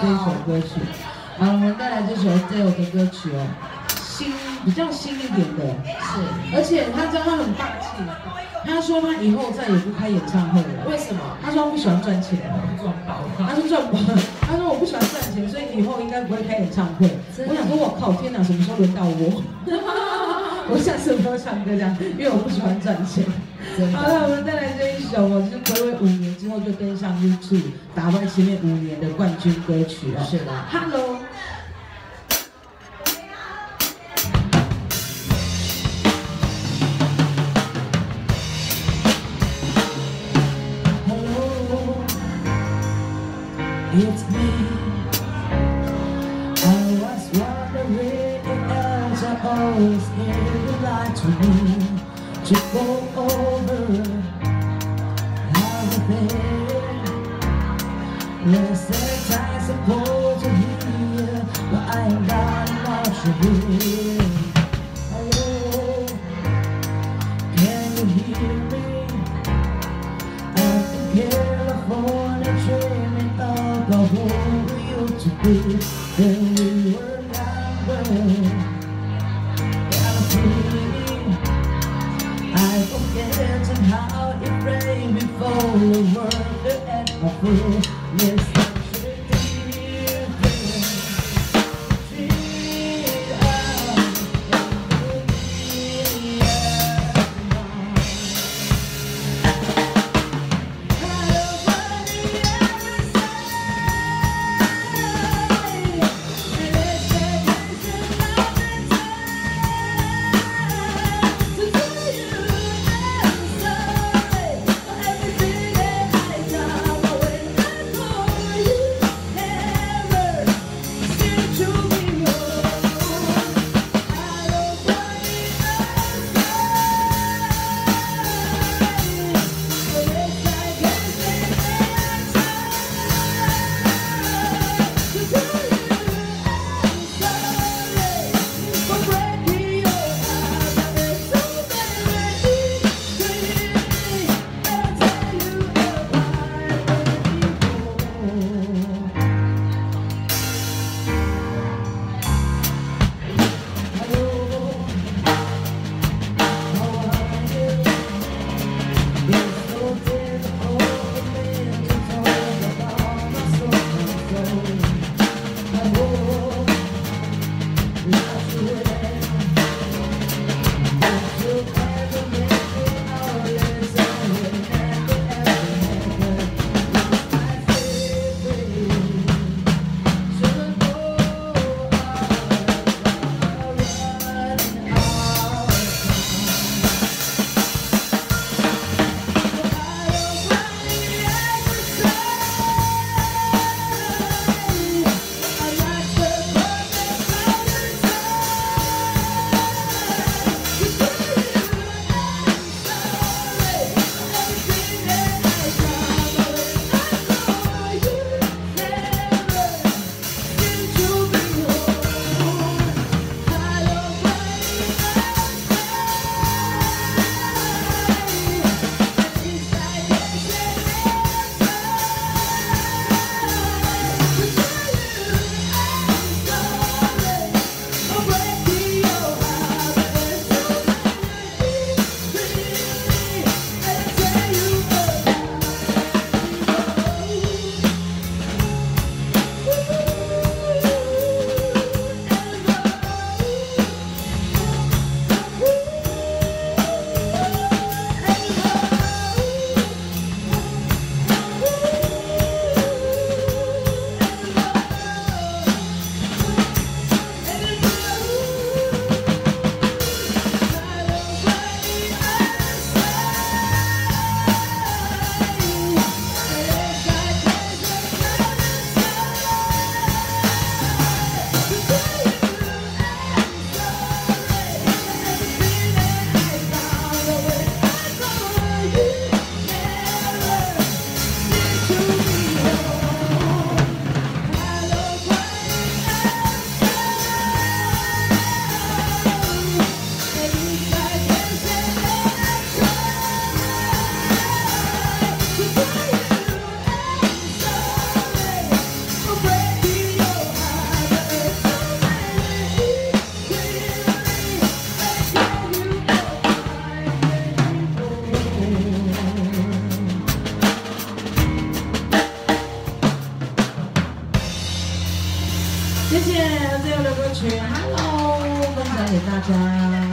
这一首歌曲。好，我们带来这首 Dale 的歌曲哦，新比较新一点的，是，而且他知道他很霸气，他说他以后再也不开演唱会了。为什么？他说他不喜欢赚钱，赚饱。他说赚饱，他说我不喜欢赚钱，所以以后应该不会开演唱会。我想说，我靠，天哪，什么时候轮到我？我下次不要唱歌这样，因为我不喜欢赚钱。好了，我们再来这一首哦，就是暌违五年之后就登上 YouTube，打败前面五年的冠军歌曲了。是的，Hello。Hello, it's me. Always hear you lie to me to go over everything. Listen, I suppose to hear, but I ain't got much to hear. Hello, can you hear me? I'm in California dreaming about who we used to be the and I feel 谢谢最后的歌曲，Hello，分享给大家。